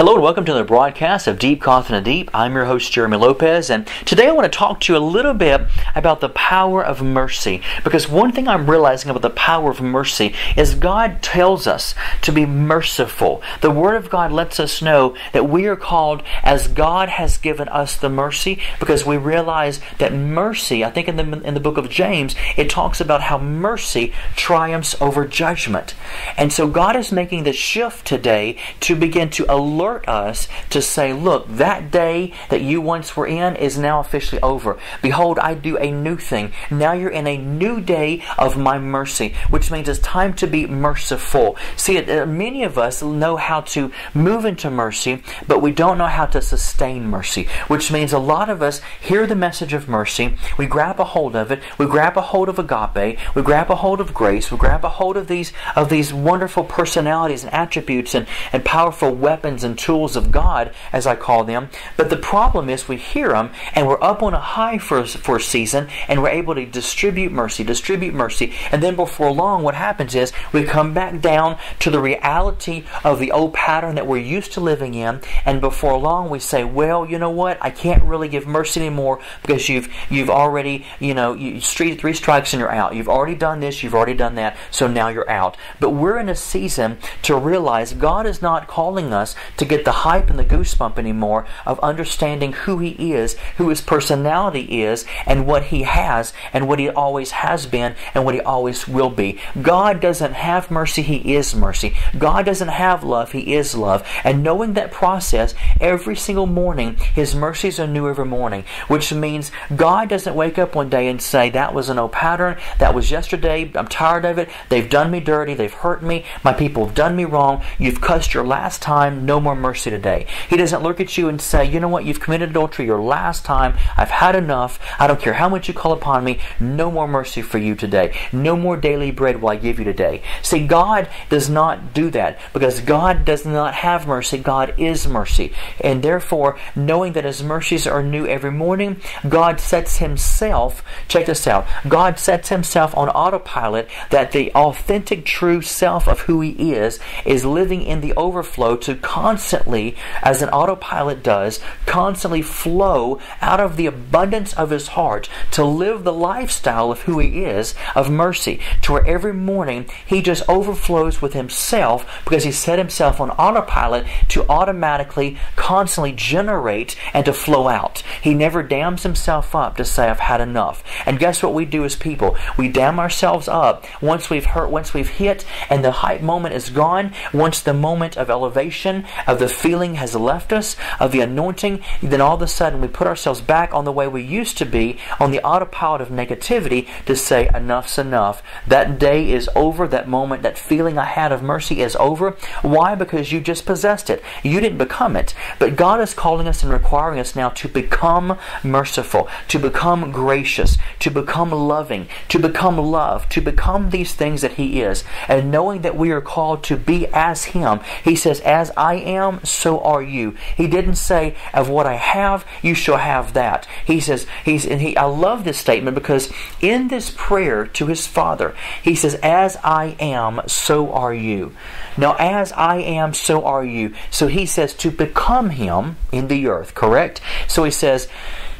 Hello and welcome to the broadcast of Deep Coffee in the Deep. I'm your host Jeremy Lopez, and today I want to talk to you a little bit about the power of mercy. Because one thing I'm realizing about the power of mercy is God tells us to be merciful. The Word of God lets us know that we are called as God has given us the mercy, because we realize that mercy, I think in the in the book of James, it talks about how mercy triumphs over judgment. And so God is making the shift today to begin to alert alert us to say, look, that day that you once were in is now officially over. Behold, I do a new thing. Now you're in a new day of my mercy, which means it's time to be merciful. See, uh, many of us know how to move into mercy, but we don't know how to sustain mercy, which means a lot of us hear the message of mercy, we grab a hold of it, we grab a hold of agape, we grab a hold of grace, we grab a hold of these of these wonderful personalities and attributes and, and powerful weapons and tools of God, as I call them. But the problem is we hear them and we're up on a high for, for a season and we're able to distribute mercy, distribute mercy. And then before long, what happens is we come back down to the reality of the old pattern that we're used to living in. And before long, we say, well, you know what? I can't really give mercy anymore because you've, you've already, you know, you, three, three strikes and you're out. You've already done this, you've already done that, so now you're out. But we're in a season to realize God is not calling us to get the hype and the goosebump anymore of understanding who he is, who his personality is, and what he has, and what he always has been, and what he always will be. God doesn't have mercy, he is mercy. God doesn't have love, he is love. And knowing that process, every single morning, his mercies are new every morning, which means God doesn't wake up one day and say, That was an old pattern, that was yesterday, I'm tired of it, they've done me dirty, they've hurt me, my people have done me wrong, you've cussed your last time, no more mercy today. He doesn't look at you and say, you know what, you've committed adultery your last time. I've had enough. I don't care how much you call upon me. No more mercy for you today. No more daily bread will I give you today. See, God does not do that because God does not have mercy. God is mercy. And therefore, knowing that His mercies are new every morning, God sets Himself, check this out, God sets Himself on autopilot that the authentic, true self of who He is is living in the overflow to constantly constantly, as an autopilot does, constantly flow out of the abundance of his heart to live the lifestyle of who he is, of mercy, to where every morning he just overflows with himself because he set himself on autopilot to automatically, constantly generate and to flow out. He never dams himself up to say, I've had enough. And guess what we do as people? We dam ourselves up once we've hurt, once we've hit, and the hype moment is gone, once the moment of elevation, of the feeling has left us, of the anointing, then all of a sudden we put ourselves back on the way we used to be, on the autopilot of negativity to say, enough's enough. That day is over. That moment, that feeling I had of mercy is over. Why? Because you just possessed it. You didn't become it. But God is calling us and requiring us now to become merciful, to become gracious, to become loving, to become love, to become these things that He is. And knowing that we are called to be as Him, He says, As I am, am, so are you. He didn't say, of what I have, you shall have that. He says, he's, and he, I love this statement because in this prayer to his Father, he says, as I am, so are you. Now, as I am, so are you. So he says to become him in the earth, correct? So he says,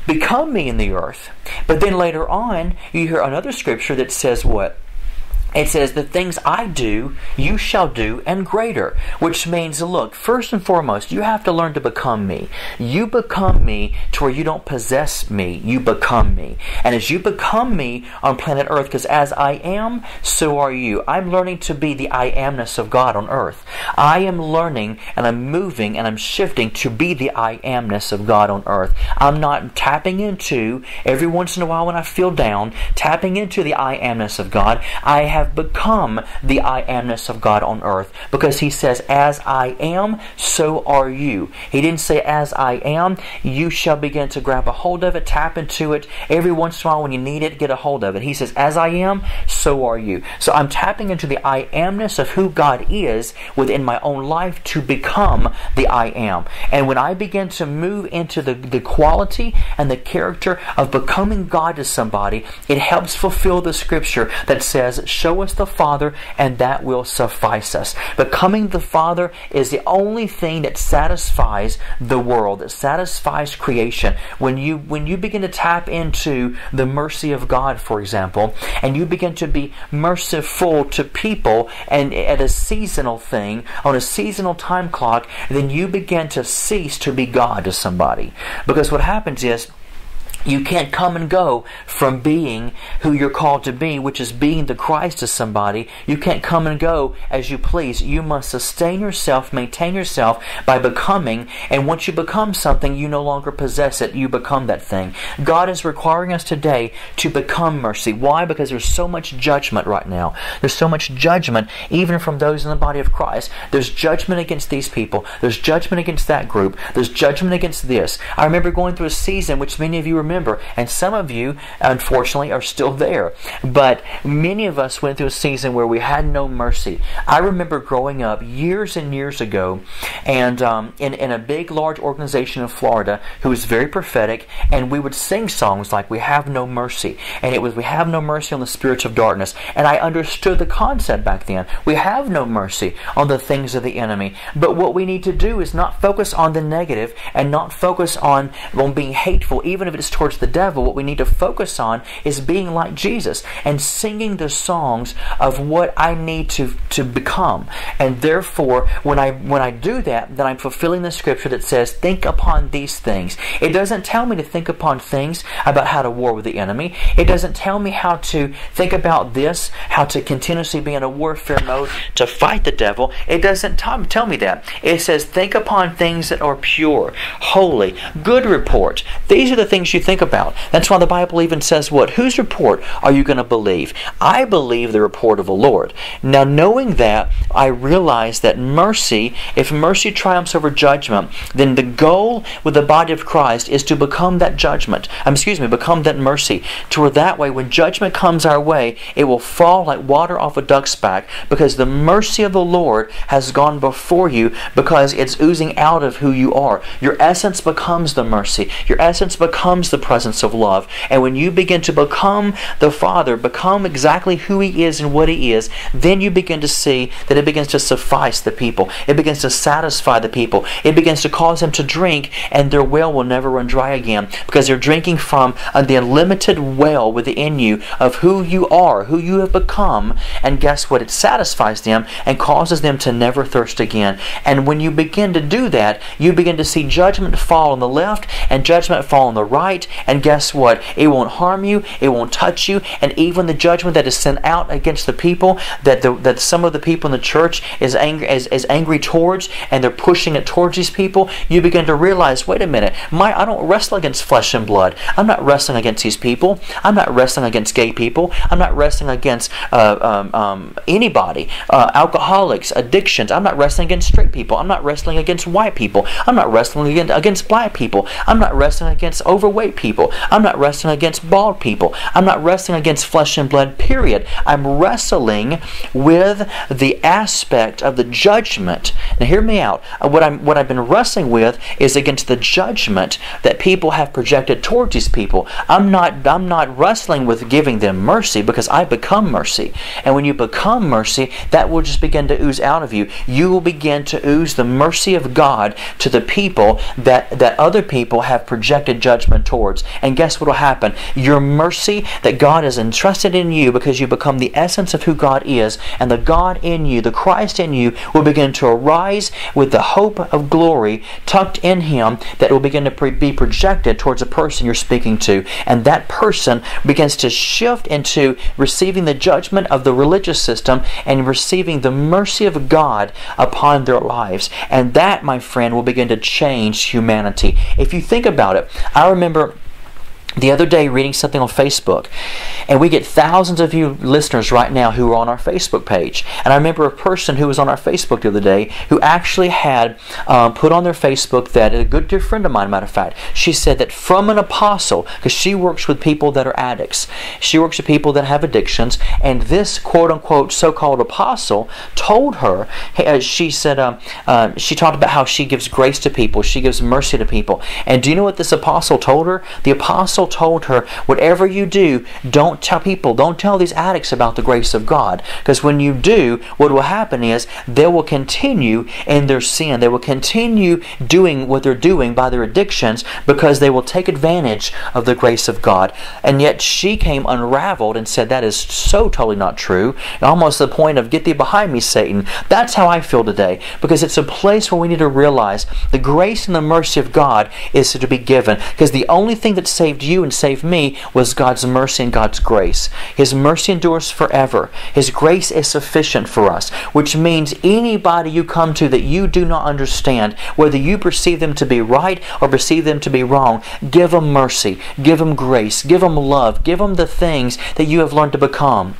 become me in the earth. But then later on, you hear another scripture that says what? It says, The things I do, you shall do, and greater. Which means, look, first and foremost, you have to learn to become me. You become me to where you don't possess me. You become me. And as you become me on planet Earth, because as I am, so are you. I'm learning to be the I amness of God on earth. I am learning and I'm moving and I'm shifting to be the I amness of God on earth. I'm not tapping into, every once in a while when I feel down, tapping into the I amness of God. I have have become the I amness of God on earth because he says, As I am, so are you. He didn't say, As I am, you shall begin to grab a hold of it, tap into it. Every once in a while, when you need it, get a hold of it. He says, As I am, so are you. So I'm tapping into the I amness of who God is within my own life to become the I am. And when I begin to move into the, the quality and the character of becoming God to somebody, it helps fulfill the scripture that says, Show show us the Father, and that will suffice us. Becoming the Father is the only thing that satisfies the world, that satisfies creation. When you when you begin to tap into the mercy of God, for example, and you begin to be merciful to people and at a seasonal thing, on a seasonal time clock, then you begin to cease to be God to somebody. Because what happens is you can't come and go from being who you're called to be, which is being the Christ to somebody. You can't come and go as you please. You must sustain yourself, maintain yourself by becoming, and once you become something, you no longer possess it. You become that thing. God is requiring us today to become mercy. Why? Because there's so much judgment right now. There's so much judgment, even from those in the body of Christ. There's judgment against these people. There's judgment against that group. There's judgment against this. I remember going through a season, which many of you remember remember. And some of you, unfortunately, are still there. But many of us went through a season where we had no mercy. I remember growing up years and years ago, and um, in, in a big, large organization in Florida who was very prophetic, and we would sing songs like "We Have No Mercy," and it was "We have no mercy on the spirits of darkness." And I understood the concept back then. We have no mercy on the things of the enemy. But what we need to do is not focus on the negative and not focus on on being hateful, even if it's towards the devil, what we need to focus on is being like Jesus and singing the songs of what I need to, to become. And therefore, when I when I do that, then I'm fulfilling the scripture that says, think upon these things. It doesn't tell me to think upon things about how to war with the enemy. It doesn't tell me how to think about this, how to continuously be in a warfare mode to fight the devil. It doesn't t- tell me that. It says, think upon things that are pure, holy, good report. These are the things you think think about. That's why the Bible even says what? Whose report are you going to believe? I believe the report of the Lord. Now, knowing that, I realize that mercy, if mercy triumphs over judgment, then the goal with the body of Christ is to become that judgment. Um, excuse me, become that mercy. To where that way, when judgment comes our way, it will fall like water off a duck's back because the mercy of the Lord has gone before you because it's oozing out of who you are. Your essence becomes the mercy. Your essence becomes the presence of love. And when you begin to become the Father, become exactly who He is and what He is, then you begin to see that it begins to suffice the people. It begins to satisfy the people. It begins to cause them to drink, and their well will never run dry again because they're drinking from the unlimited well within you of who you are, who you have become. And guess what? It satisfies them and causes them to never thirst again. And when you begin to do that, you begin to see judgment fall on the left and judgment fall on the right and guess what? It won't harm you, it won't touch you, and even the judgment that is sent out against the people that the, that some of the people in the church is angry is, is angry towards and they're pushing it towards these people, you begin to realize, wait a minute, my I don't wrestle against flesh and blood. I'm not wrestling against these people. I'm not wrestling against gay people. I'm not wrestling against uh, um, um, anybody, uh, alcoholics, addictions. I'm not wrestling against straight people. I'm not wrestling against white people. I'm not wrestling against, against black people. I'm not wrestling against overweight people. I'm not wrestling against bald people. I'm not wrestling against flesh and blood, period. I'm wrestling with the aspect of the judgment. Now hear me out. Uh, what I'm what I've been wrestling with is against the judgment that people have projected towards these people. I'm not I'm not wrestling with giving them mercy because I become mercy. And when you become mercy, that will just begin to ooze out of you. You will begin to ooze the mercy of God to the people that that other people have projected judgment towards. And guess what will happen? Your mercy that God has entrusted in you because you become the essence of who God is, and the God in you, the Christ in you, will begin to arise with the hope of glory tucked in Him that will begin to be projected towards a person you're speaking to. And that person begins to shift into receiving the judgment of the religious system and receiving the mercy of God upon their lives. And that, my friend, will begin to change humanity. If you think about it, I remember the other day reading something on Facebook, and we get thousands of you listeners right now who are on our Facebook page. And I remember a person who was on our Facebook the other day who actually had um, put on their Facebook that a good dear friend of mine, matter of fact, she said that from an apostle, because she works with people that are addicts, she works with people that have addictions, and this quote unquote so called apostle told her, uh, she said, um, uh, she talked about how she gives grace to people, she gives mercy to people. And do you know what this apostle told her? The apostle apostle told her, whatever you do, don't tell people, don't tell these addicts about the grace of God. Because when you do, what will happen is they will continue in their sin. They will continue doing what they're doing by their addictions because they will take advantage of the grace of God. And yet she came unraveled and said, That is so totally not true. Almost the point of, Get thee behind me, Satan. That's how I feel today because it's a place where we need to realize the grace and the mercy of God is to be given. Because the only thing that saved you and save me was God's mercy and God's grace. His mercy endures forever. His grace is sufficient for us, which means anybody you come to that you do not understand, whether you perceive them to be right or perceive them to be wrong, give them mercy, give them grace, give them love, give them the things that you have learned to become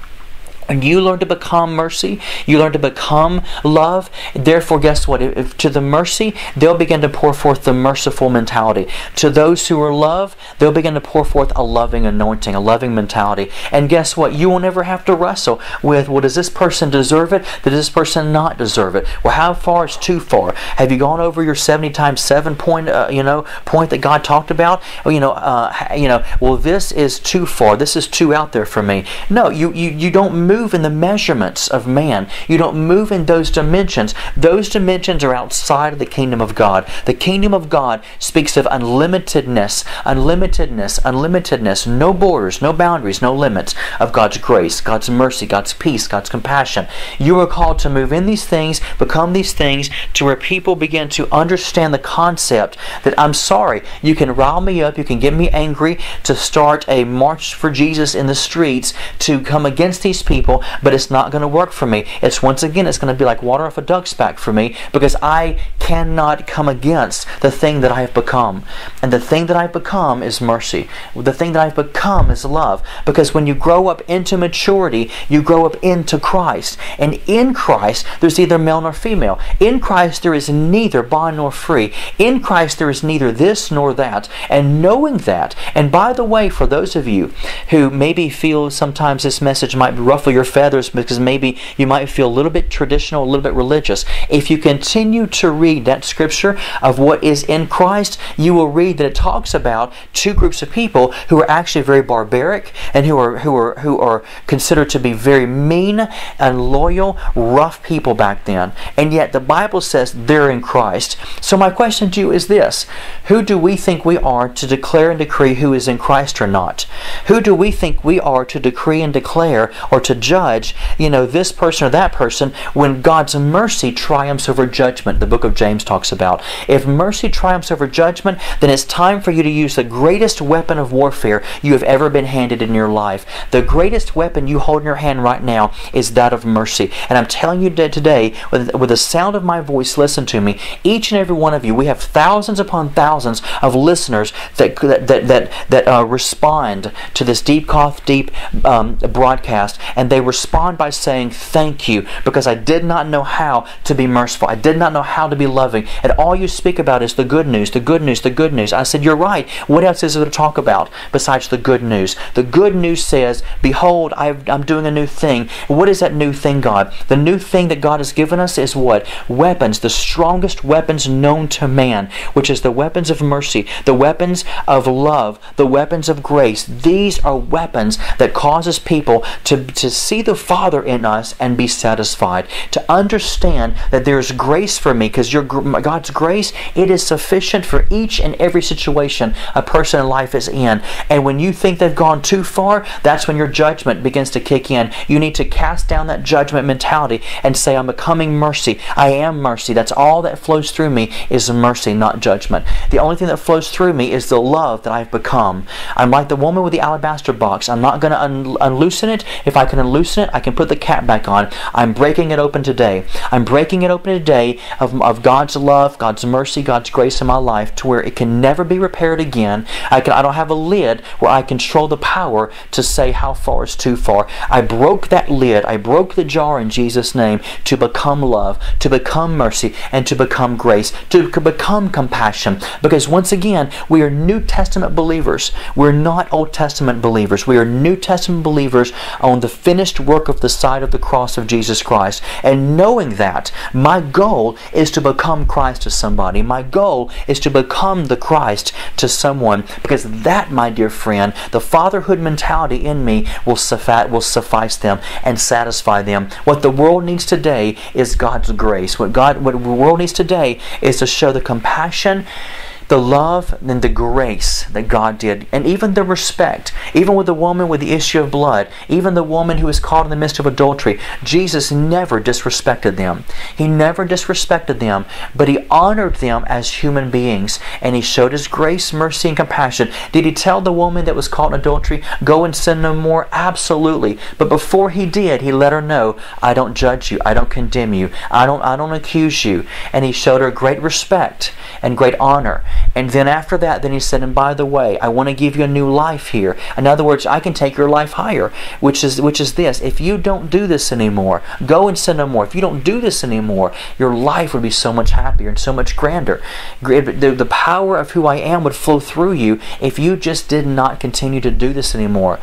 and you learn to become mercy, you learn to become love. Therefore, guess what? If, to the mercy, they'll begin to pour forth the merciful mentality. To those who are love, they'll begin to pour forth a loving anointing, a loving mentality. And guess what? You will never have to wrestle with, well, does this person deserve it? Does this person not deserve it? Well, how far is too far? Have you gone over your 70 times 7 point, uh, you know, point that God talked about? Well, you know, uh, you know, well, this is too far. This is too out there for me. No, you, you, you don't move move in the measurements of man. You don't move in those dimensions. Those dimensions are outside of the kingdom of God. The kingdom of God speaks of unlimitedness, unlimitedness, unlimitedness, no borders, no boundaries, no limits of God's grace, God's mercy, God's peace, God's compassion. You are called to move in these things, become these things, to where people begin to understand the concept that I'm sorry, you can rile me up, you can get me angry to start a march for Jesus in the streets to come against these people people, but it's not going to work for me. It's once again, it's going to be like water off a duck's back for me because I cannot come against the thing that I have become. And the thing that I've become is mercy. The thing that I've become is love. Because when you grow up into maturity, you grow up into Christ. And in Christ, there's either male nor female. In Christ, there is neither bond nor free. In Christ, there is neither this nor that. And knowing that, and by the way, for those of you who maybe feel sometimes this message might ruffle your feathers because maybe you might feel a little bit traditional, a little bit religious. If you continue to read that scripture of what is in Christ, you will read that it talks about two groups of people who are actually very barbaric and who are who are who are considered to be very mean and loyal, rough people back then. And yet the Bible says they're in Christ. So my question to you is this: Who do we think we are to declare and decree who is in Christ or not? Who do we think we are to decree and declare or to judge, you know, this person or that person when God's mercy triumphs over judgment, the book of James talks about. If mercy triumphs over judgment, then it's time for you to use the greatest weapon of warfare you have ever been handed in your life. The greatest weapon you hold in your hand right now is that of mercy. And I'm telling you today, with, with the sound of my voice, listen to me. Each and every one of you, we have thousands upon thousands of listeners that that that that, uh, respond to this deep cough deep um, broadcast, and they respond by saying, Thank you, because I did not know how to be merciful. I did not know how to be loving. And all you speak about is the good news, the good news, the good news. I said, You're right. What else is there to talk about besides the good news? The good news says, Behold, i am doing a new thing. What is that new thing, God? The new thing that God has given us is what? Weapons, the strongest weapons known to man, which is the weapons of mercy, the weapons of love, the weapons of grace. These are weapons that causes people to, to see the Father in us and be satisfied. To understand that there's grace for me because your God's grace it is sufficient for each and every situation a person in life is in. And when you think they've gone too far, that's when your judgment begins to kick in. You need to cast down that judgment mentality and say, "I'm becoming mercy. I am mercy. That's all that flows through me is mercy, not judgment. The only thing that flows through me is the love that I've become. I'm like the woman with the alabaster box. I'm not going to un- unloosen it if I can loosen it, I can put the cap back on. I'm breaking it open today. I'm breaking it open today of, of God's love, God's mercy, God's grace in my life to where it can never be repaired again. I, can, I don't have a lid where I control the power to say how far is too far. I broke that lid. I broke the jar in Jesus' name to become love, to become mercy, and to become grace, to become compassion. Because once again, we are New Testament believers. We're not Old Testament believers. We are New Testament believers on the finished finished work of the side of the cross of Jesus Christ. And knowing that, my goal is to become Christ to somebody. My goal is to become the Christ to someone because that, my dear friend, the fatherhood mentality in me will suffice, will suffice them and satisfy them. What the world needs today is God's grace. What God what the world needs today is to show the compassion the love and the grace that God did, and even the respect, even with the woman with the issue of blood, even the woman who was caught in the midst of adultery, Jesus never disrespected them. He never disrespected them, but he honored them as human beings, and he showed his grace, mercy, and compassion. Did he tell the woman that was caught in adultery, go and sin no more? Absolutely. But before he did, he let her know, I don't judge you, I don't condemn you, I don't I don't accuse you. And he showed her great respect and great honor. And then after that, then he said, and by the way, I want to give you a new life here. In other words, I can take your life higher, which is which is this. If you don't do this anymore, go and sin no more. If you don't do this anymore, your life would be so much happier and so much grander. The, the power of who I am would flow through you if you just did not continue to do this anymore.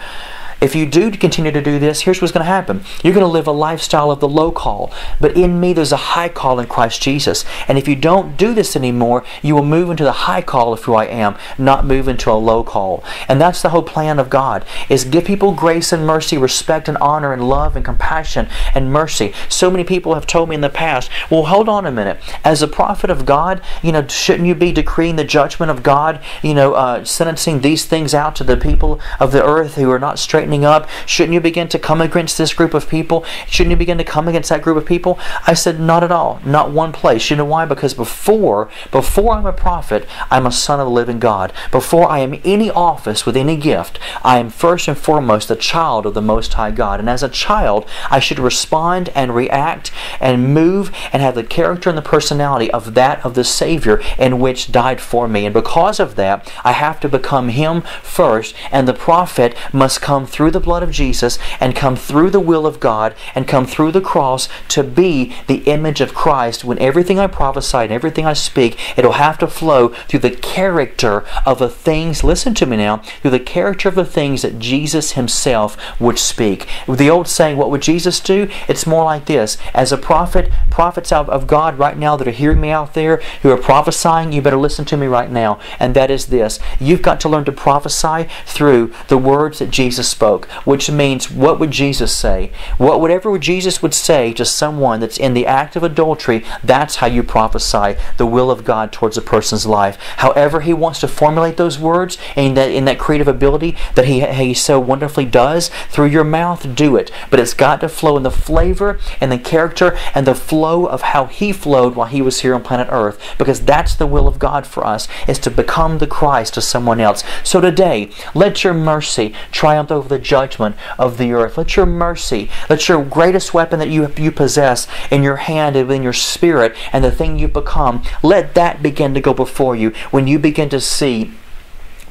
If you do continue to do this, here's what's going to happen. You're going to live a lifestyle of the low call. But in me, there's a high call in Christ Jesus. And if you don't do this anymore, you will move into the high call of who I am, not move into a low call. And that's the whole plan of God, is give people grace and mercy, respect and honor and love and compassion and mercy. So many people have told me in the past, well, hold on a minute. As a prophet of God, you know, shouldn't you be decreeing the judgment of God, you know, uh, sentencing these things out to the people of the earth who are not straight straightening up? Shouldn't you begin to come against this group of people? Shouldn't you begin to come against that group of people? I said, not at all. Not one place. You know why? Because before, before I'm a prophet, I'm a son of the living God. Before I am any office with any gift, I am first and foremost a child of the Most High God. And as a child, I should respond and react and move and have the character and the personality of that of the Savior in which died for me. And because of that, I have to become Him first, and the prophet must come through the blood of Jesus and come through the will of God and come through the cross to be the image of Christ. When everything I prophesy and everything I speak, it'll have to flow through the character of the things, listen to me now, through the character of the things that Jesus himself would speak. The old saying, what would Jesus do? It's more like this. As a prophet, prophets of God right now that are hearing me out there who are prophesying, you better listen to me right now. And that is this. You've got to learn to prophesy through the words that Jesus spoke spoke, which means what would Jesus say? What whatever Jesus would say to someone that's in the act of adultery, that's how you prophesy the will of God towards a person's life. However he wants to formulate those words in that in that creative ability that he he so wonderfully does through your mouth, do it. But it's got to flow in the flavor and the character and the flow of how he flowed while he was here on planet Earth. Because that's the will of God for us, is to become the Christ to someone else. So today, let your mercy triumph over the the judgment of the earth. Let your mercy, let your greatest weapon that you, you possess in your hand and in your spirit and the thing you've become, let that begin to go before you when you begin to see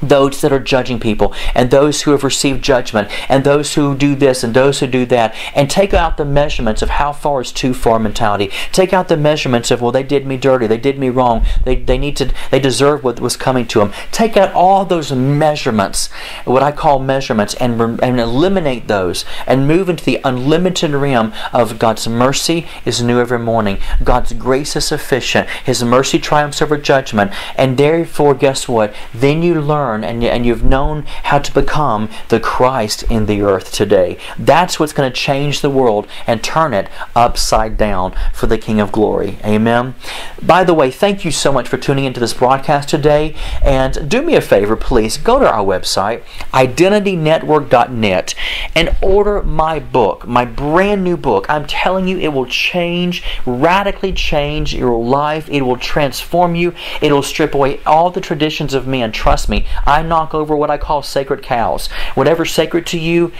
those that are judging people and those who have received judgment and those who do this and those who do that and take out the measurements of how far is too far mentality. Take out the measurements of well they did me dirty they did me wrong they, they need to they deserve what was coming to them take out all those measurements what i call measurements and, and eliminate those and move into the unlimited realm of god's mercy is new every morning. God's grace is sufficient. His mercy triumphs over judgment. And therefore guess what? Then you learn and, and you've known how to become the Christ in the earth today. That's what's going to change the world and turn it upside down for the King of Glory. Amen. By the way, thank you so much for tuning into this broadcast today. And do me a favor, please go to our website, identitynetwork.net, and order my book, my brand new book. I'm telling you, it will change, radically change your life. It will transform you. It'll strip away all the traditions of men. Trust me, I knock over what I call sacred cows. Whatever's sacred to you,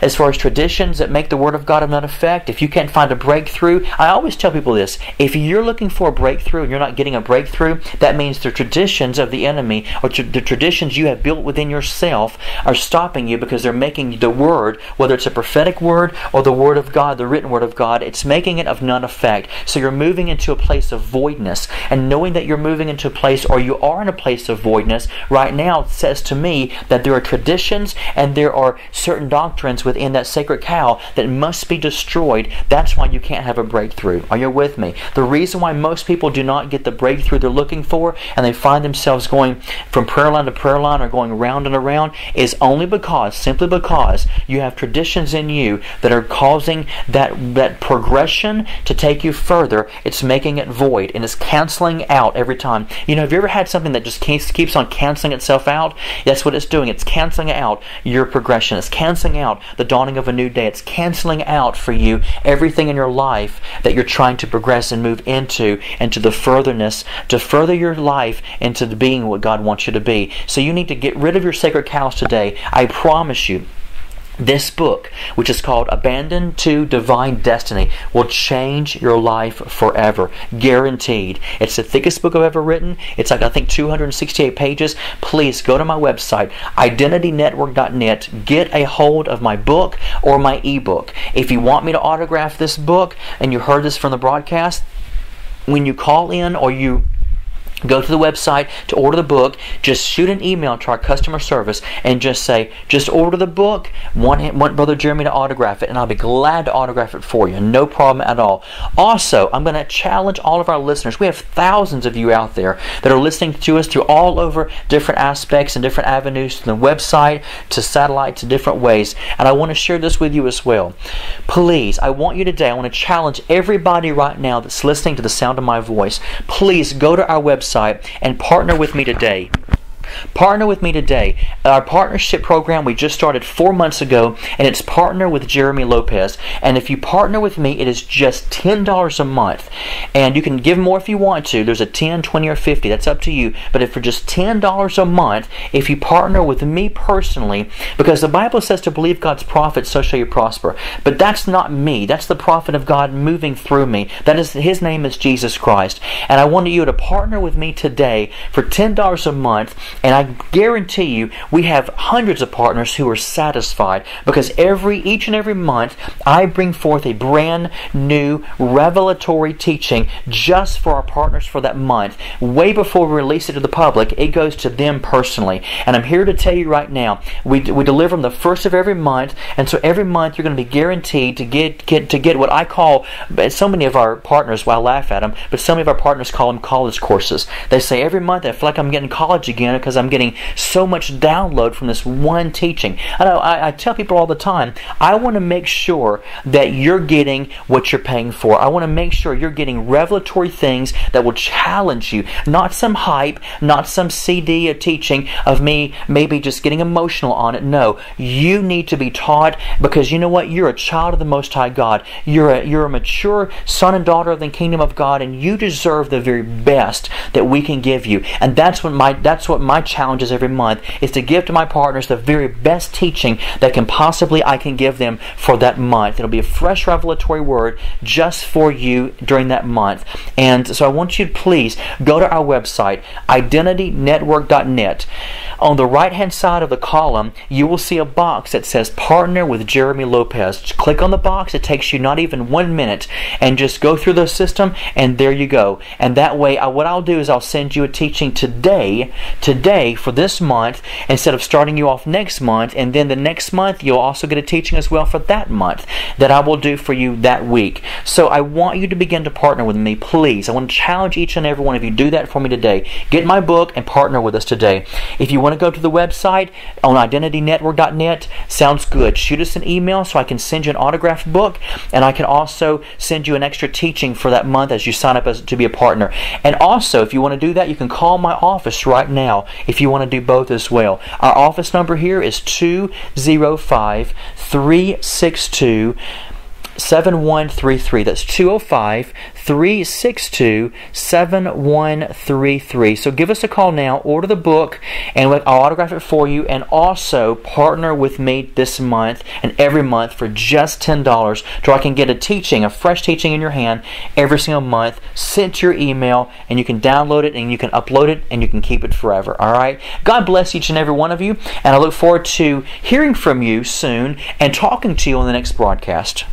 as far as traditions that make the Word of God of none effect, if you can't find a breakthrough, I always tell people this if you're looking for a breakthrough and you're not getting a breakthrough, that means the traditions of the enemy or the traditions you have built within yourself are stopping you because they're making the Word, whether it's a prophetic word or the Word of God, the written Word of God, it's making it of none effect. So you're moving into a place of voidness. And knowing that you're moving into a place or you are in a place of voidness right now, cow says to me that there are traditions and there are certain doctrines within that sacred cow that must be destroyed, that's why you can't have a breakthrough. Are you with me? The reason why most people do not get the breakthrough they're looking for and they find themselves going from prayer line to prayer line or going round and around is only because, simply because, you have traditions in you that are causing that, that progression to take you further. It's making it void and it's canceling out every time. You know, have you ever had something that just keeps, on canceling itself out? That's what it's doing. It's canceling out your progression. It's canceling out the dawning of a new day. It's canceling out for you everything in your life that you're trying to progress and move into, and to the furtherness, to further your life into the being what God wants you to be. So you need to get rid of your sacred cows today. I promise you. This book, which is called Abandoned to Divine Destiny, will change your life forever. Guaranteed. It's the thickest book I've ever written. It's like, I think, 268 pages. Please go to my website, identitynetwork.net. Get a hold of my book or my ebook. If you want me to autograph this book and you heard this from the broadcast, when you call in or you Go to the website to order the book. Just shoot an email to our customer service and just say, just order the book. Want, want Brother Jeremy to autograph it, and I'll be glad to autograph it for you. No problem at all. Also, I'm going to challenge all of our listeners. We have thousands of you out there that are listening to us through all over different aspects and different avenues, from the website to satellite to different ways. And I want to share this with you as well. Please, I want you today, I want to challenge everybody right now that's listening to the sound of my voice. Please go to our website website and partner with me today. Partner with me today. Our partnership program we just started four months ago, and it's partner with Jeremy Lopez. And if you partner with me, it is just ten dollars a month, and you can give more if you want to. There's a 10, 20, or 50. That's up to you. But if for just ten dollars a month, if you partner with me personally, because the Bible says to believe God's prophet, so shall you prosper. But that's not me. That's the prophet of God moving through me. That is His name is Jesus Christ, and I want you to partner with me today for ten dollars a month and I guarantee you, we have hundreds of partners who are satisfied because every each and every month I bring forth a brand new revelatory teaching just for our partners for that month. Way before we release it to the public, it goes to them personally. And I'm here to tell you right now, we, we deliver them the first of every month, and so every month you're going to be guaranteed to get, get to get what I call so many of our partners. Well, I laugh at them, but so many of our partners call them college courses. They say every month I feel like I'm getting college again because I'm getting so much download from this one teaching. I know I, I tell people all the time, I want to make sure that you're getting what you're paying for. I want to make sure you're getting revelatory things that will challenge you, not some hype, not some CD of teaching of me maybe just getting emotional on it. No, you need to be taught because you know what? You're a child of the Most High God. You're a, you're a mature son and daughter of the kingdom of God, and you deserve the very best that we can give you. And that's what my that's what my challenge challenges every month is to give to my partners the very best teaching that can possibly I can give them for that month. It'll be a fresh revelatory word just for you during that month. And so I want you to please go to our website, identitynetwork.net. On the right hand side of the column, you will see a box that says Partner with Jeremy Lopez. Just click on the box, it takes you not even one minute, and just go through the system, and there you go. And that way, I, what I'll do is I'll send you a teaching today, today for this month instead of starting you off next month. And then the next month, you'll also get a teaching as well for that month that I will do for you that week. So I want you to begin to partner with me, please. I want to challenge each and every one of you. Do that for me today. Get my book and partner with us today. If you want to go to the website on identitynetwork.net, sounds good. Shoot us an email so I can send you an autographed book and I can also send you an extra teaching for that month as you sign up as, to be a partner. And also, if you want to do that, you can call my office right now if you want to do both as well. Our office number here is 205 362 7133. That's 205 362 7133. So give us a call now, order the book, and I'll autograph it for you. And also partner with me this month and every month for just $10 so I can get a teaching, a fresh teaching in your hand every single month, sent to your email, and you can download it and you can upload it and you can keep it forever. All right? God bless each and every one of you, and I look forward to hearing from you soon and talking to you on the next broadcast.